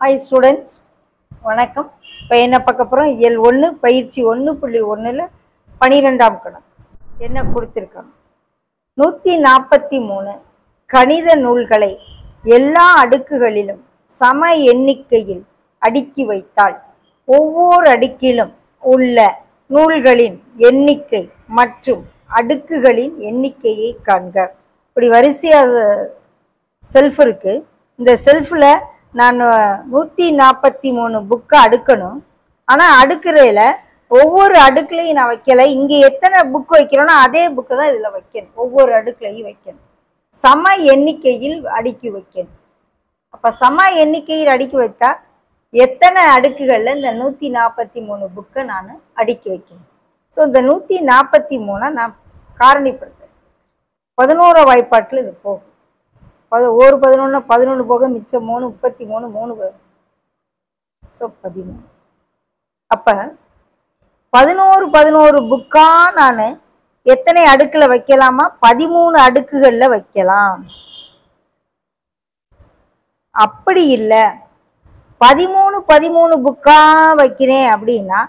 Hi students வணக்கம். இப்போ என்ன பார்க்க போகிறோம் எல் ஒன்று பயிற்சி ஒன்று புள்ளி ஒன்றில் பனிரெண்டாம் கணக்கு. என்ன கொடுத்துருக்காங்க? நூற்றி நாற்பத்தி மூணு கணித நூல்களை எல்லா அடுக்குகளிலும் சம எண்ணிக்கையில் அடுக்கி வைத்தால் ஒவ்வொரு அடுக்கிலும் உள்ள நூல்களின் எண்ணிக்கை மற்றும் அடுக்குகளின் எண்ணிக்கையை காண்க. இப்படி வரிசையாக செல்ஃப் இருக்குது இந்த செல்ஃபில் நான் நூற்றி நாற்பத்தி மூணு புக்கை அடுக்கணும். ஆனால் அடுக்கிறதுல ஒவ்வொரு அடுக்குலையும் நான் வைக்கலை. இங்கே எத்தனை புக் வைக்கிறேனோ அதே புக்கு தான் இதில் வைக்கணும். ஒவ்வொரு அடுக்குலையும் வைக்கணும். சம எண்ணிக்கையில் அடுக்கி வைக்கணும். அப்போ சம எண்ணிக்கையில் அடுக்கி வைத்தா எத்தனை அடுக்குகளில் இந்த நூற்றி நாற்பத்தி மூணு புக்கை நான் அடுக்கி வைக்கணும். ஸோ இந்த நூற்றி நாற்பத்தி மூணை நான் காரணிப்படுத்துறேன். பதினோரு வாய்ப்பாட்டில் இது போகும். பத ஒரு பதினொன்று பதினொன்று போக மிச்சம் மூணு முப்பத்தி மூணு மூணு ஸோ பதிமூணு. அப்போ பதினோரு பதினோரு புக்காக நான் எத்தனை அடுக்கில் வைக்கலாமா? பதிமூணு அடுக்குகளில் வைக்கலாம். அப்படி இல்லை. பதிமூணு பதிமூணு புக்காக வைக்கிறேன் அப்படின்னா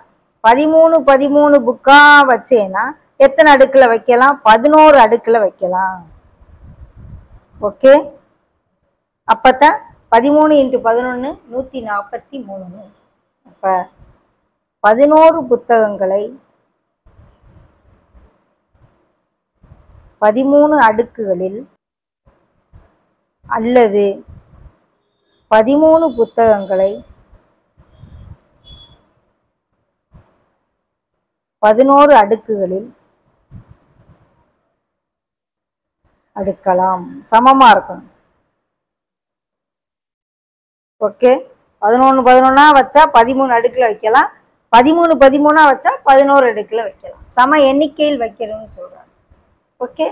பதிமூணு பதிமூணு புக்காக வச்சேன்னா எத்தனை அடுக்கில் வைக்கலாம்? பதினோரு அடுக்கில் வைக்கலாம். ஓகே? அப்போத்தான் பதிமூணு இன்ட்டு பதினொன்று நூற்றி நாற்பத்தி மூணு. அப்போ பதினோரு புத்தகங்களை பதிமூணு அடுக்குகளில் அல்லது பதிமூணு புத்தகங்களை பதினோரு அடுக்குகளில் அடுக்கலாம். சமமாக இருக்கணும். ஓகே. பதினொன்று பதினொன்னா வச்சா பதிமூணு அடுக்கில் வைக்கலாம். பதிமூணு பதிமூணா வச்சா பதினோரு அடுக்கில் வைக்கலாம். சம எண்ணிக்கையில் வைக்கணும்னு சொல்கிறாங்க ஓகே?